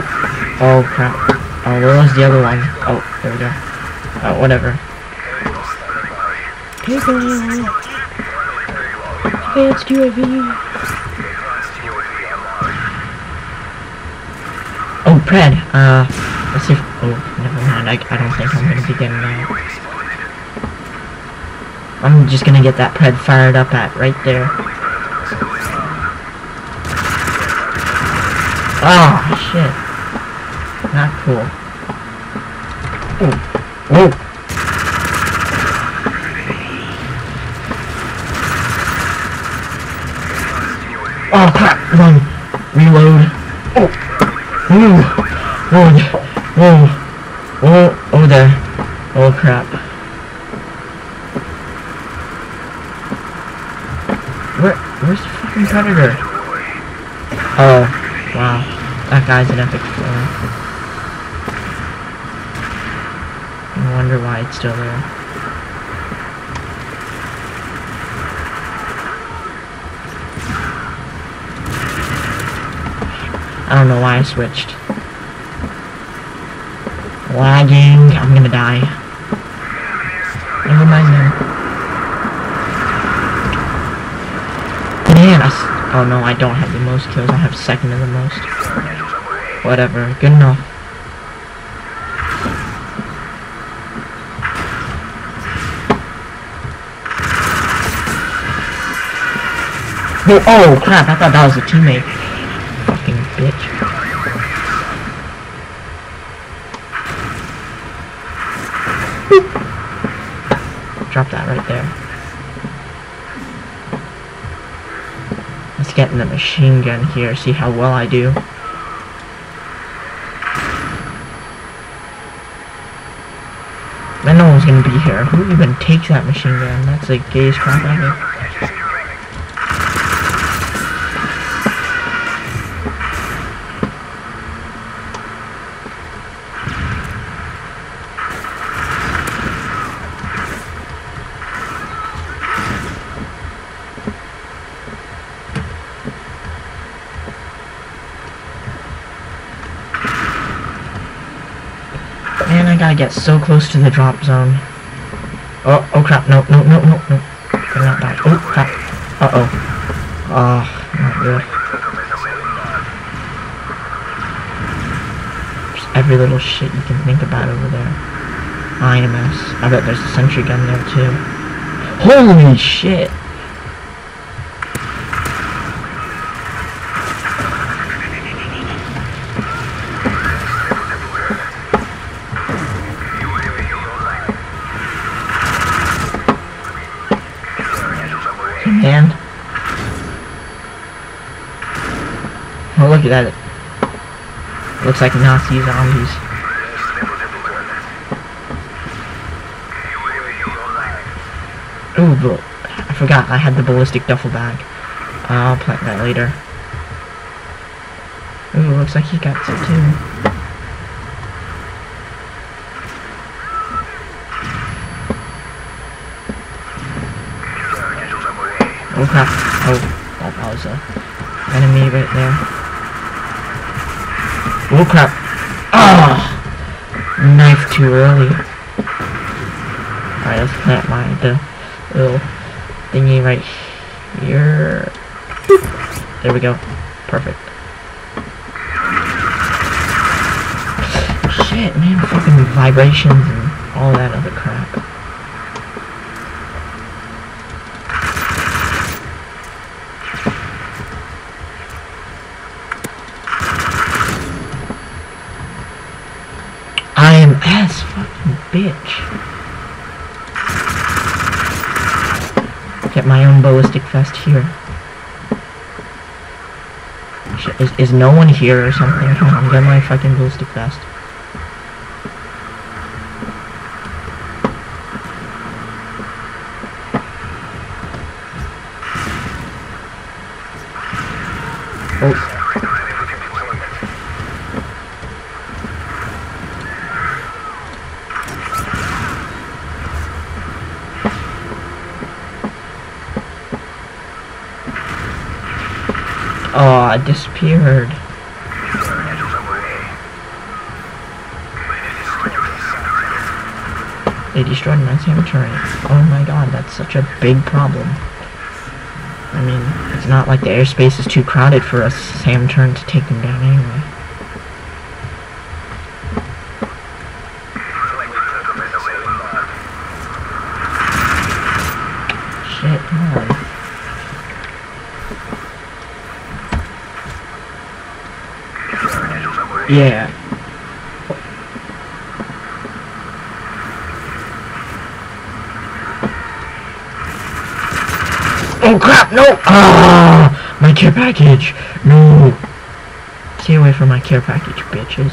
Oh, oh crap. Oh, where was the other one? Oh, there we go. Oh, whatever. People. Advanced UAV. Oh, Pred. Uh, let's see if, oh, never mind. I, I don't think I'm gonna be getting that. I'm just gonna get that Pred fired up at right there. Oh, shit. Not cool. Oh, Oh. Oh crap, run, reload. Oh, whoa, whoa, whoa, whoa, oh there. Oh crap. Where, where's the fucking predator? Oh, wow, that guy's an epic fail. I wonder why it's still there. I don't know why I switched. Lagging. I'm gonna die. Never mind then. Man, I s oh no, I don't have the most kills. I have second to the most. Whatever. Good enough. Oh, crap, I thought that was a teammate Fucking bitch. Drop that right there. Let's get in the machine gun here, see how well I do. I know one's gonna be here. Who even takes that machine gun? That's the gayest crap ever. Gotta get so close to the drop zone. Oh, oh crap, no, no, no, no, no. Not die. Oh, crap. Uh-oh. Oh, not good. There's every little shit you can think about over there. IMS. I bet there's a sentry gun there, too. Holy shit! Oh, look at that. Looks like Nazi zombies. Ooh, I forgot I had the ballistic duffel bag. I'll plant that later. Ooh, looks like he got it too. Oh crap. Oh, that was a enemy right there. Oh crap. Ah! Knife too early. Alright, let's plant my the little thingy right here. There we go. Perfect. Shit, man, fucking vibrations and all that other crap. Ass fucking bitch. Get my own ballistic vest here. Is, is no one here or something? Come on, get my fucking ballistic vest. Oh, I disappeared. They destroyed my cemetery. Oh my god, that's such a big problem. I mean, it's not like the airspace is too crowded for a SAM Turret to take them down anyway. Shit, Yeah. Oh crap, no! Ah, my care package! No! Stay away from my care package, bitches.